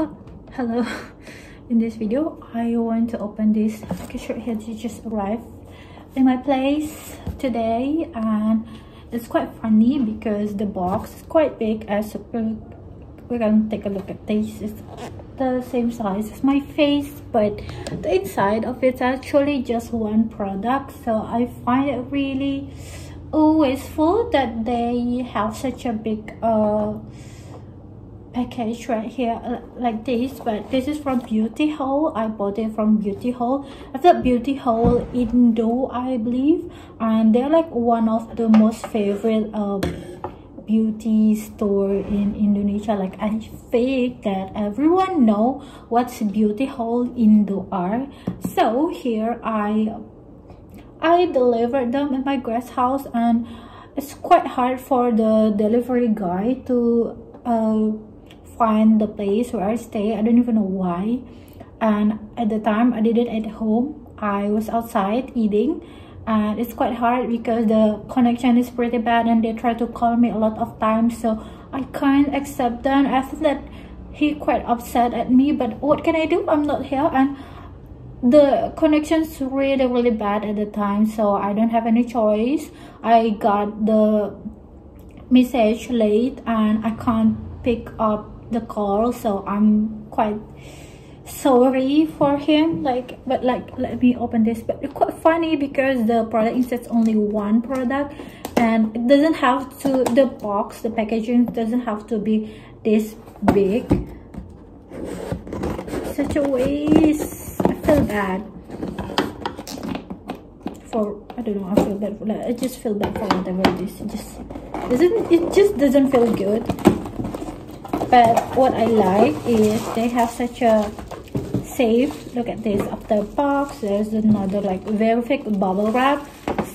oh hello. In this video i want to open this package right here it just arrived in my place today. And it's quite funny because the box is quite big. As we're gonna take a look at this. It's the same size as my face but the inside of it's actually just one product. So i find it really wasteful that they have such a big uh package right here uh, like this but this is from beauty haul i bought it from beauty i thought beauty haul indo i believe and they're like one of the most favorite uh, beauty store in indonesia. Like i think that everyone know what's beauty haul indo are. So here i i delivered them in my guest house and it's quite hard for the delivery guy to uh, find the place where I stay. I don't even know why. And at the time, I did it at home. I was outside eating and it's quite hard because the connection is pretty bad and they try to call me a lot of times so I can't accept that. I think that he quite upset at me but what can I do? I'm not here and the connection's really really bad at the time so I don't have any choice. I got the message late and I can't pick up the call so i'm quite sorry for him like but like let me open this. But it's quite funny because the product instead only one product and it doesn't have to the box the packaging doesn't have to be this big. Such a waste. I feel bad. For i don't know i feel bad for that. I just feel bad for whatever it is. It just doesn't it just doesn't feel good but what I like is they have such a safe look at this the box there's another like very thick bubble wrap.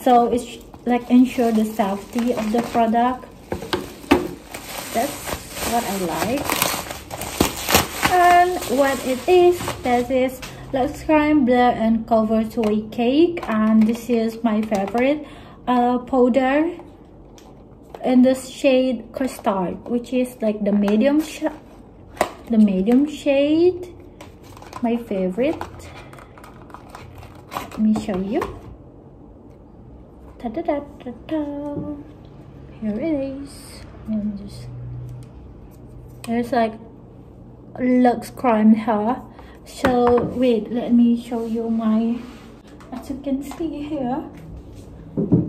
So it's like ensure the safety of the product. That's what I like. And what it is this is Luxcrime Blur and Cover Two Way Cake. And this is my favorite uh, powder in the shade custard which is like the medium the medium shade. My favorite. Let me show you. Ta -da -da -da -da. here it is. And just there's like Luxcrime here so wait let me show you my as you can see here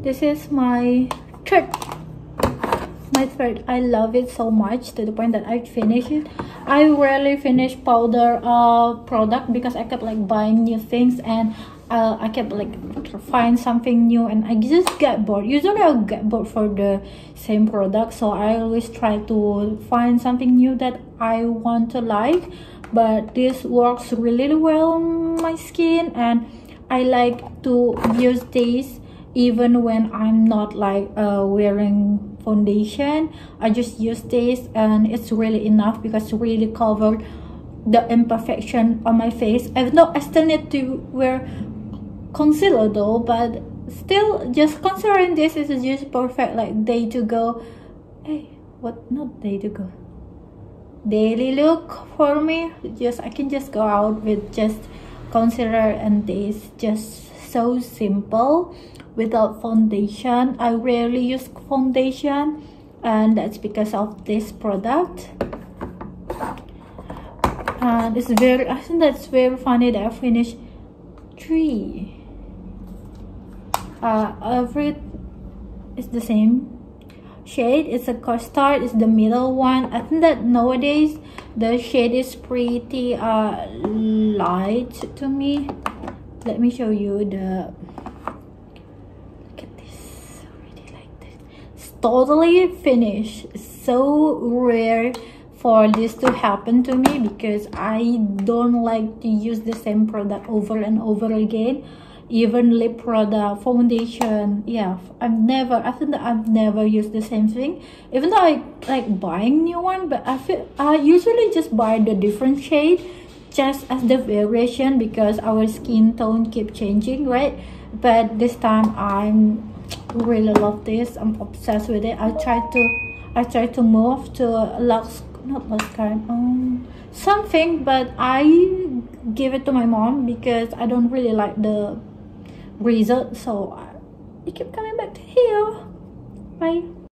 this is my trick my thread i love it so much to the point that i finish it. I rarely finish powder uh product because i kept like buying new things and uh, I kept like find something new and I just get bored. Usually I'll get bored for the same product so I always try to find something new that I want to like. But this works really well on my skin and I like to use this even when I'm not like uh, wearing foundation i just use this and it's really enough because it really covered the imperfection on my face. I know i still need to wear concealer though but still just considering this is just perfect like day to go. Hey what? Not day to go. Daily look for me. Just i can just go out with just concealer and this. Just so simple without foundation. I rarely use foundation and that's because of this product. And it's very i think that's very funny that i finished three. Uh every it's the same shade. It's a custard. It's the middle one. I think that nowadays the shade is pretty uh light to me. Let me show you the totally finished so rare for this to happen to me because i don't like to use the same product over and over again. Even lip product foundation yeah i've never i think that i've never used the same thing. Even though i like buying new one but i feel i usually just buy the different shade just as the variation because our skin tone keep changing right? But this time i'm really love this. I'm obsessed with it. I try to i try to move to lux not lux current um something but i give it to my mom because i don't really like the result so I keep coming back to here. Bye